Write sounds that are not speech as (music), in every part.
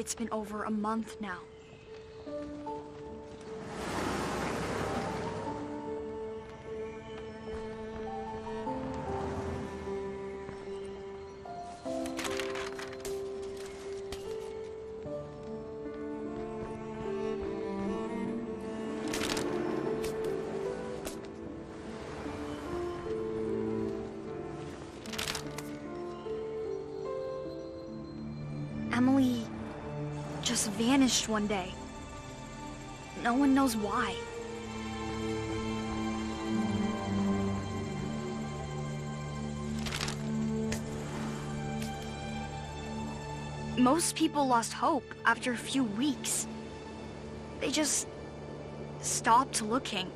it's been over a month now. Vanished one day. No one knows why. Most people lost hope after a few weeks. They just stopped looking.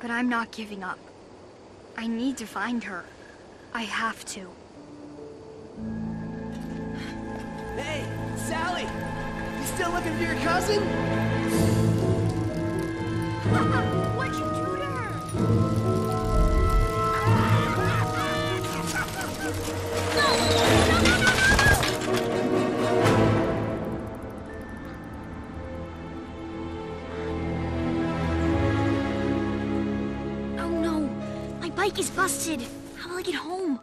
But I'm not giving up. I need to find her. I have to. Hey, Sally! You still looking for your cousin? (laughs) bike is busted! How will I get home?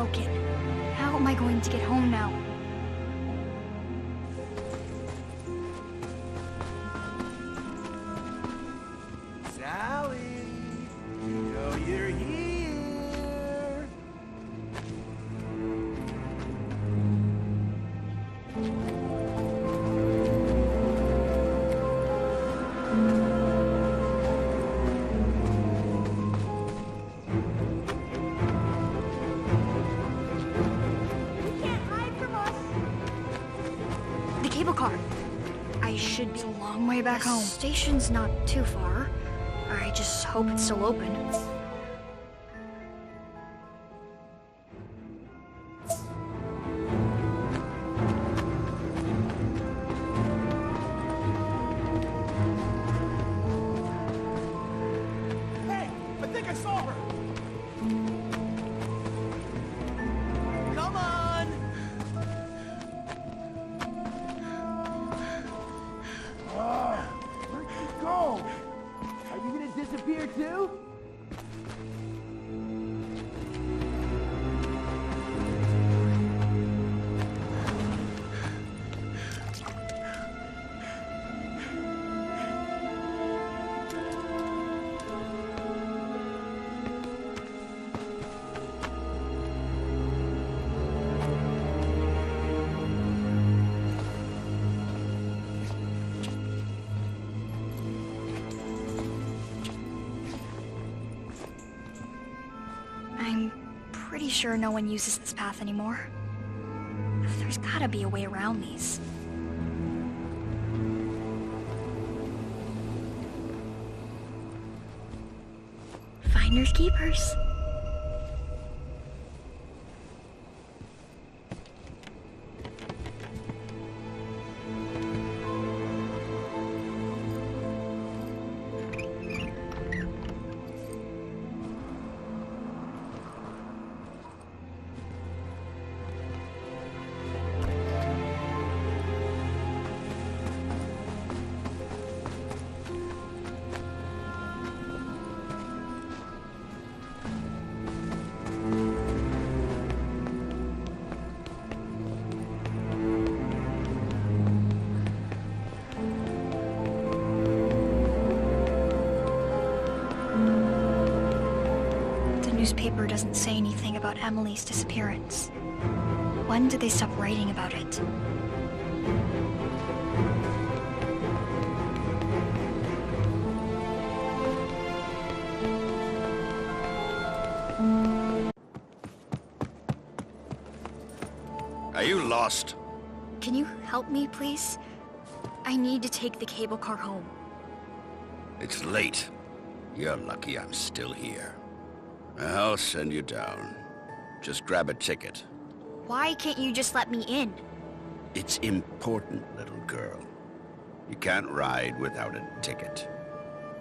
Broken. How am I going to get home now? Should be a long way back home. Station's not too far. I just hope it's still open. Sure no one uses this path anymore. There's gotta be a way around these. Finders keepers. Newspaper doesn't say anything about Emily's disappearance. When did they stop writing about it? Are you lost? Can you help me, please? I need to take the cable car home. It's late. You're lucky I'm still here. I'll send you down. Just grab a ticket. Why can't you just let me in? It's important, little girl. You can't ride without a ticket.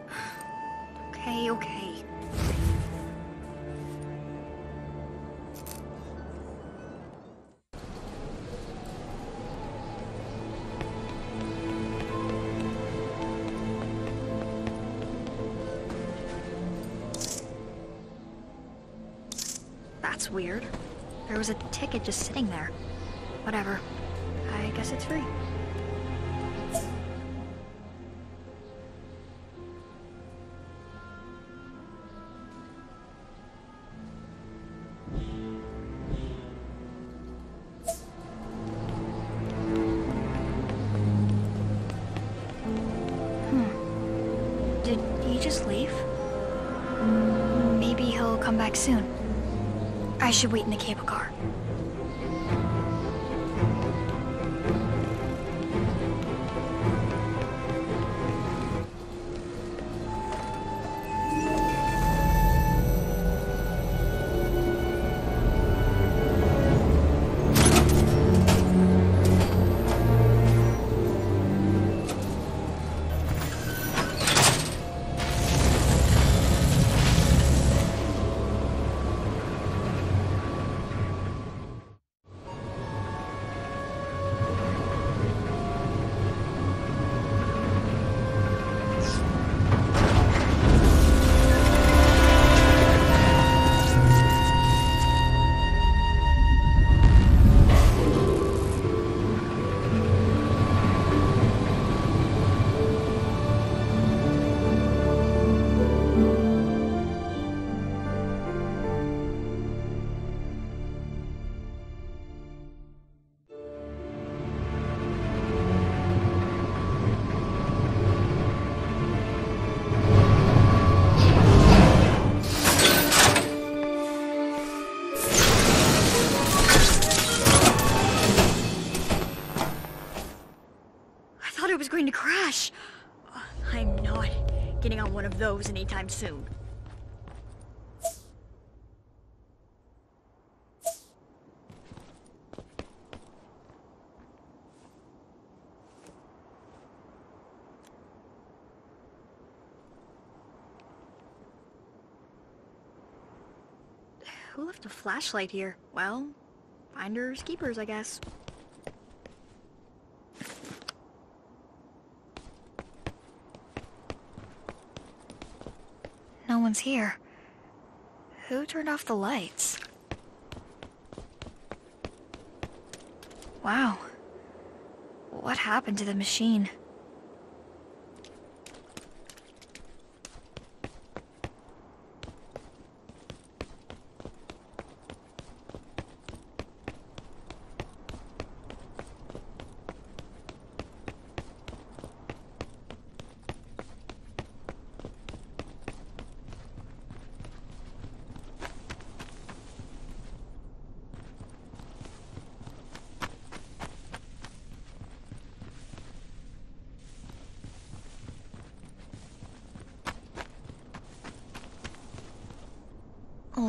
(sighs) Okay, okay. There was a ticket just sitting there. Whatever. I guess it's free. Going to crash. I'm not getting on one of those anytime soon. Who left a flashlight here? Well, finders keepers, I guess. One's here. Who turned off the lights? Wow. What happened to the machine?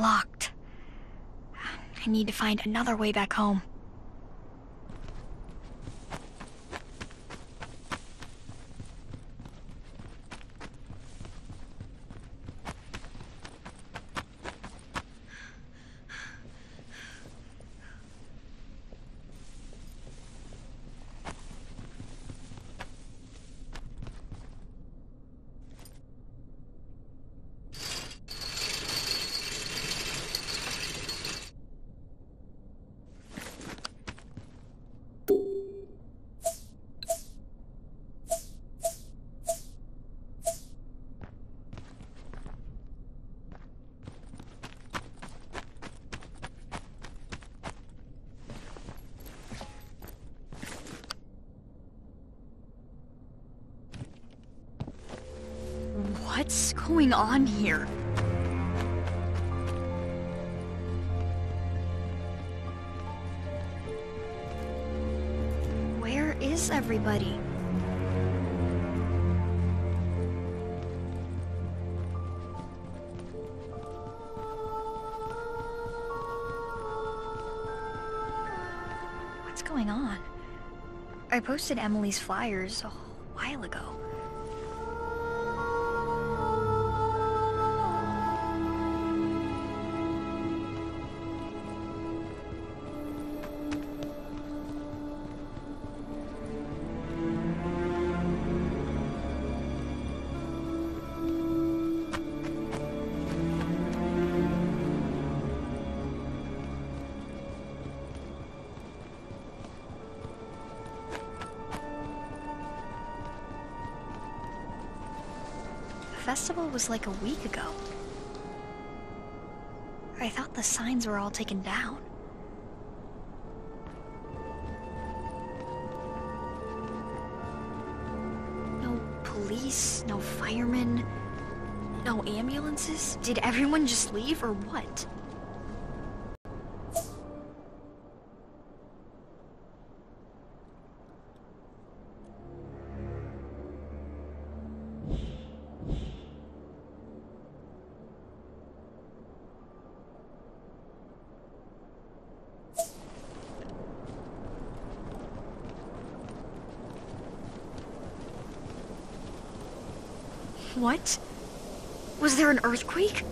Locked. I need to find another way back home. Going on here? Where is everybody? What's going on? I posted Emily's flyers festival was like a week ago. I thought the signs were all taken down. No police, no firemen, no ambulances? Did everyone just leave or what? What? Was there an earthquake?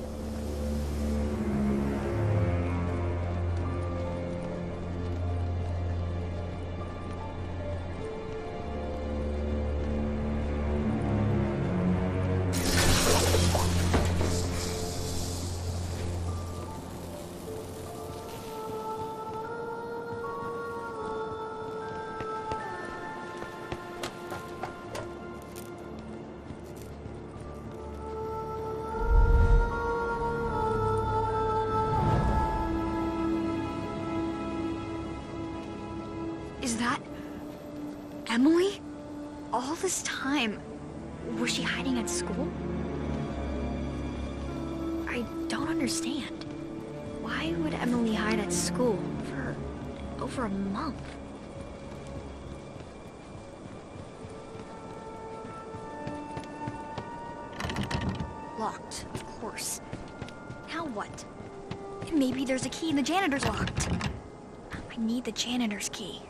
All this time, was she hiding at school? I don't understand. Why would Emily hide at school for over a month? Locked, of course. Now what? Maybe there's a key in the janitor's locked. I need the janitor's key.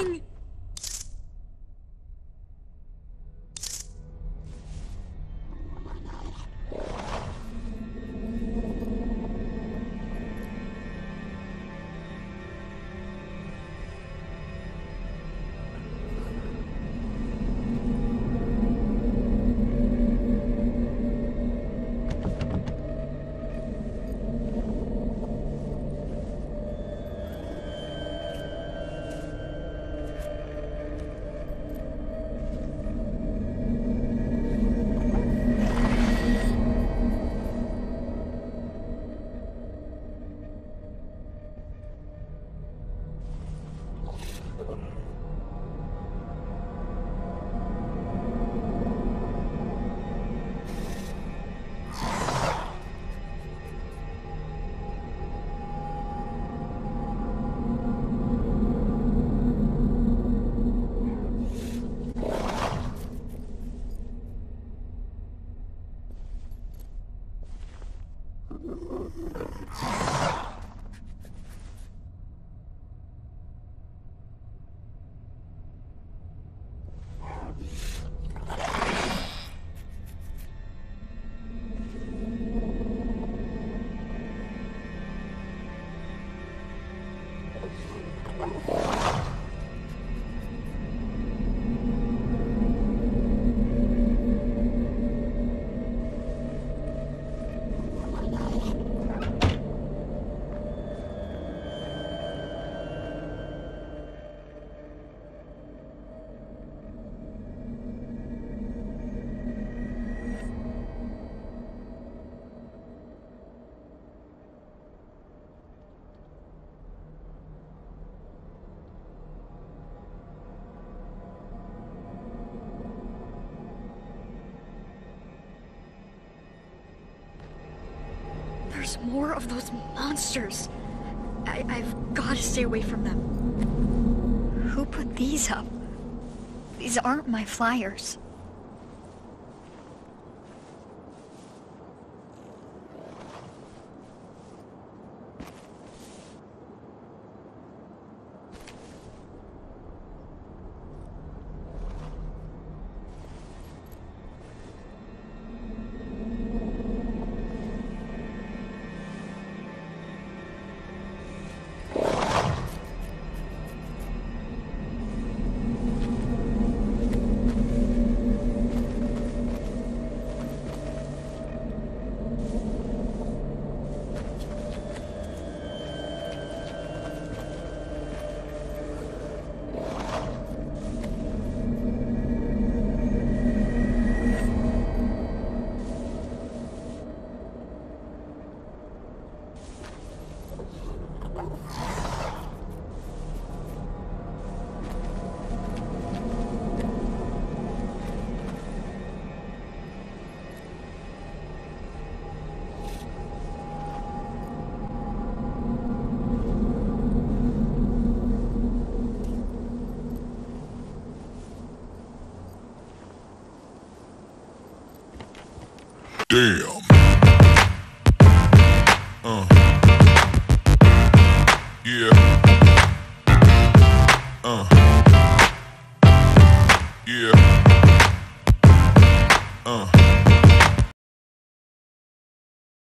amazing! More of those monsters. I, I've got to stay away from them. Who put these up? These aren't my flyers. Damn.